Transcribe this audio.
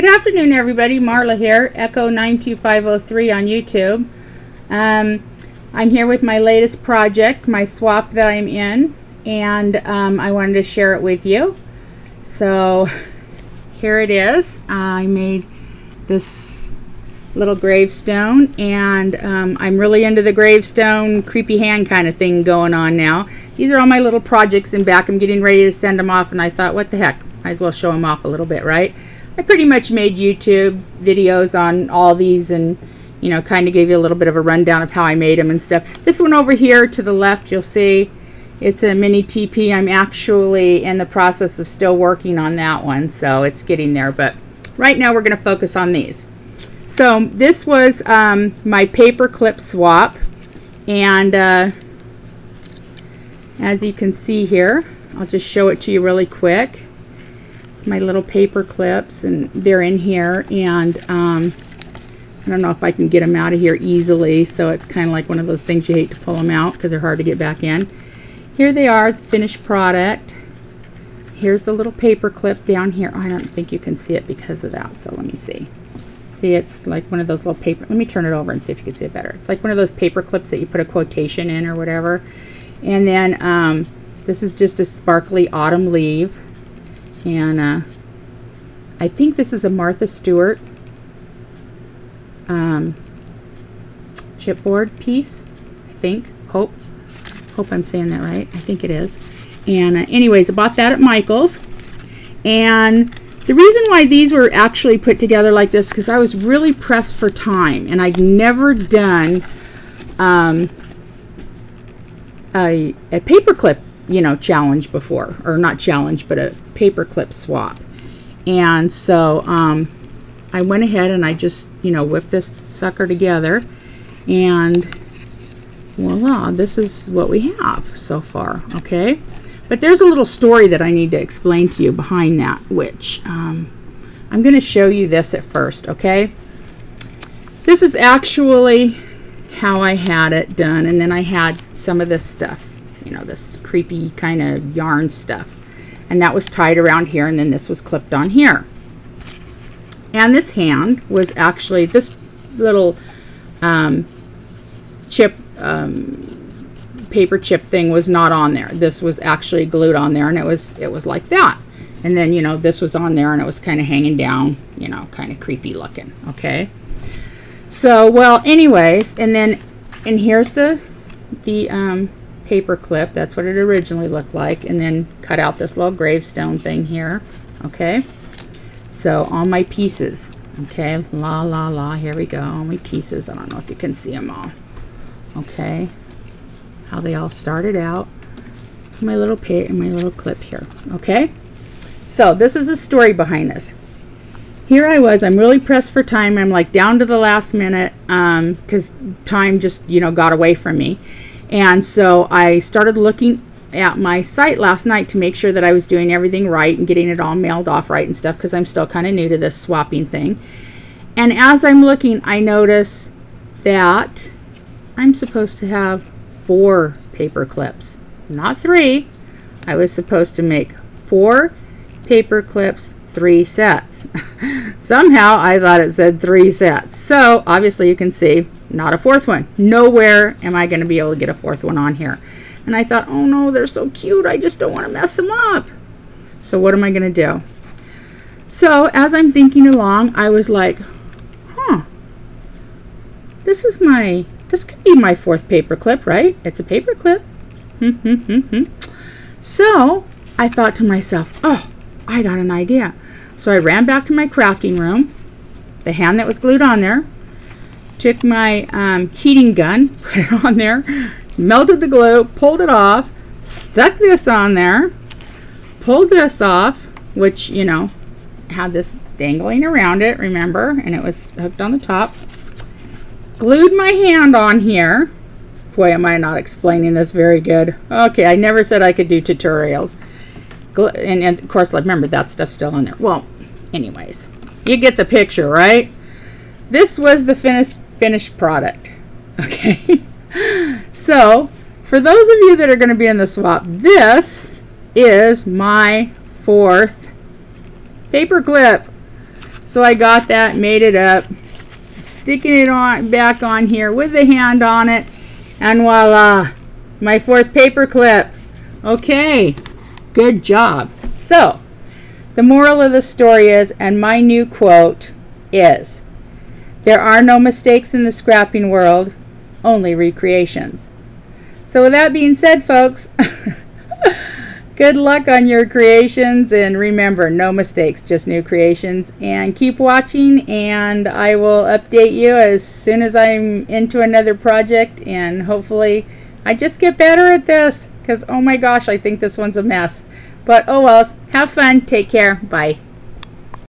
Good afternoon, everybody. Marla here, Ecco 92503 on YouTube. Um, I'm here with my latest project, my swap that I'm in, and um, I wanted to share it with you. So here it is. I made this little gravestone, and um, I'm really into the gravestone creepy hand kind of thing going on now. These are all my little projects in back. I'm getting ready to send them off, and I thought, what the heck? Might as well show them off a little bit, right? I pretty much made YouTube videos on all these and you know kind of gave you a little bit of a rundown of how I made them and stuff. This one over here to the left you'll see it's a mini TP. I'm actually in the process of still working on that one so it's getting there but right now we're going to focus on these. So this was um, my paper clip swap and uh, as you can see here I'll just show it to you really quick my little paper clips and they're in here and um, I don't know if I can get them out of here easily so it's kind of like one of those things you hate to pull them out because they're hard to get back in. Here they are, finished product. Here's the little paper clip down here. I don't think you can see it because of that, so let me see. See, it's like one of those little paper, let me turn it over and see if you can see it better. It's like one of those paper clips that you put a quotation in or whatever. And then um, this is just a sparkly autumn leaf and uh, I think this is a Martha Stewart um, chipboard piece. I think. Hope. Hope I'm saying that right. I think it is. And uh, anyways, I bought that at Michael's. And the reason why these were actually put together like this because I was really pressed for time and I'd never done um, a, a paperclip you know, challenge before, or not challenge, but a paperclip swap. And so um, I went ahead and I just, you know, whipped this sucker together and voila, this is what we have so far, okay? But there's a little story that I need to explain to you behind that, which um, I'm going to show you this at first, okay? This is actually how I had it done, and then I had some of this stuff you know, this creepy kind of yarn stuff. And that was tied around here, and then this was clipped on here. And this hand was actually, this little um, chip, um, paper chip thing was not on there. This was actually glued on there, and it was, it was like that. And then, you know, this was on there, and it was kind of hanging down, you know, kind of creepy looking, okay? So, well, anyways, and then, and here's the, the, um, paper clip. That's what it originally looked like. And then cut out this little gravestone thing here. Okay. So all my pieces. Okay. La, la, la. Here we go. All my pieces. I don't know if you can see them all. Okay. How they all started out. My little pit and my little clip here. Okay. So this is the story behind this here I was, I'm really pressed for time. I'm like down to the last minute because um, time just, you know, got away from me. And so I started looking at my site last night to make sure that I was doing everything right and getting it all mailed off right and stuff because I'm still kind of new to this swapping thing. And as I'm looking, I notice that I'm supposed to have four paper clips, not three. I was supposed to make four paper clips, three sets. Somehow I thought it said three sets. So obviously you can see not a fourth one. Nowhere am I going to be able to get a fourth one on here. And I thought, oh no, they're so cute. I just don't want to mess them up. So what am I going to do? So as I'm thinking along, I was like, huh, this is my, this could be my fourth paper clip, right? It's a paper clip. Hmm, hmm, hmm, so I thought to myself, oh, I got an idea. So I ran back to my crafting room, the hand that was glued on there, took my um, heating gun, put it on there, melted the glue, pulled it off, stuck this on there, pulled this off, which, you know, had this dangling around it, remember, and it was hooked on the top. Glued my hand on here. Boy, am I not explaining this very good. Okay, I never said I could do tutorials. And, and of course, I remember, that stuff's still in there. Well, anyways, you get the picture, right? This was the finished finished product. Okay. so for those of you that are going to be in the swap, this is my fourth paper clip. So I got that, made it up, sticking it on back on here with the hand on it, and voila, my fourth paper clip. Okay, good job. So, the moral of the story is, and my new quote is, there are no mistakes in the scrapping world, only recreations. So with that being said, folks, good luck on your creations and remember, no mistakes, just new creations. And keep watching and I will update you as soon as I'm into another project and hopefully I just get better at this because oh my gosh, I think this one's a mess. But oh well, have fun, take care, bye.